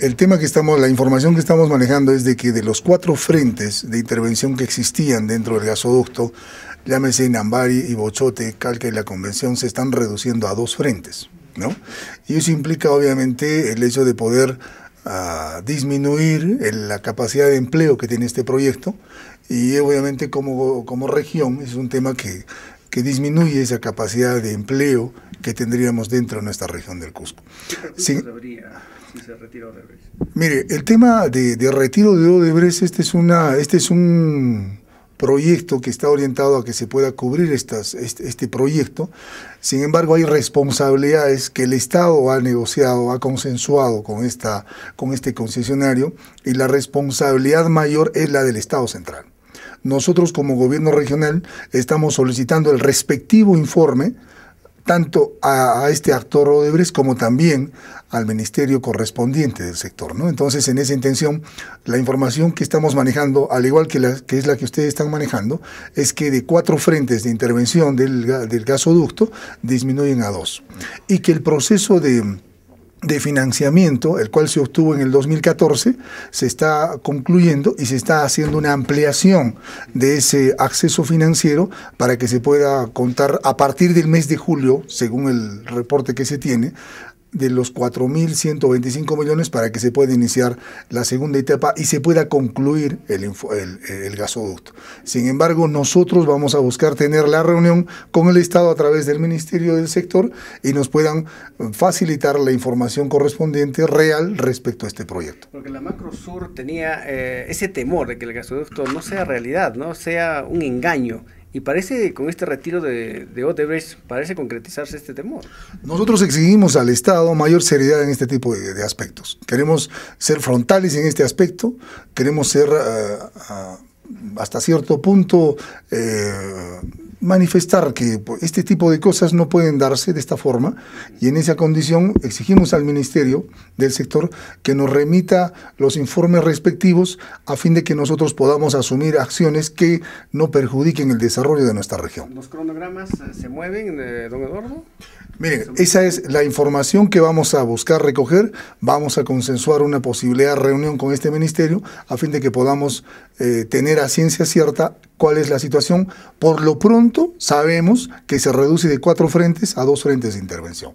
el, tema que estamos, la información que estamos manejando es de que de los cuatro frentes de intervención que existían dentro del gasoducto, llámese Nambari y Bochote, Calca y la Convención, se están reduciendo a dos frentes, ¿no? Y eso implica obviamente el hecho de poder ah, disminuir la capacidad de empleo que tiene este proyecto y obviamente como, como región es un tema que, que disminuye esa capacidad de empleo que tendríamos dentro de nuestra región del Cusco. ¿Qué si se retira Odebrecht? Mire, el tema de, de, retiro de Odebrecht, este es, una, este es un proyecto que está orientado a que se pueda cubrir estas, este, este proyecto. Sin embargo, hay responsabilidades que el Estado ha negociado, ha consensuado con, esta, con este concesionario y la responsabilidad mayor es la del Estado central. Nosotros como gobierno regional estamos solicitando el respectivo informe tanto a, este actor Odebrecht como también al ministerio correspondiente del sector. ¿no? Entonces, en esa intención, la información que estamos manejando, al igual que, la, que es la que ustedes están manejando, es que de cuatro frentes de intervención del, del gasoducto disminuyen a dos. Y que el proceso de de financiamiento, el cual se obtuvo en el 2014, se está concluyendo y se está haciendo una ampliación de ese acceso financiero para que se pueda contar a partir del mes de julio, según el reporte que se tiene, de los 4.125 millones para que se pueda iniciar la segunda etapa y se pueda concluir el, el, gasoducto. Sin embargo, nosotros vamos a buscar tener la reunión con el Estado a través del Ministerio del Sector y nos puedan facilitar la información correspondiente real respecto a este proyecto. Porque la Macro Sur tenía eh, ese temor de que el gasoducto no sea realidad, no sea un engaño y parece, con este retiro de, de, Odebrecht, parece concretizarse este temor. Nosotros exigimos al Estado mayor seriedad en este tipo de, aspectos. Queremos ser frontales en este aspecto, queremos ser eh, hasta cierto punto eh, manifestar que este tipo de cosas no pueden darse de esta forma y en esa condición exigimos al Ministerio del Sector que nos remita los informes respectivos a fin de que nosotros podamos asumir acciones que no perjudiquen el desarrollo de nuestra región. ¿Los cronogramas se mueven, eh, don Eduardo? Miren, esa es la información que vamos a buscar recoger. Vamos a consensuar una posibilidad de reunión con este ministerio a fin de que podamos eh, tener a ciencia cierta cuál es la situación. Por lo sabemos que se reduce de cuatro frentes a dos frentes de intervención.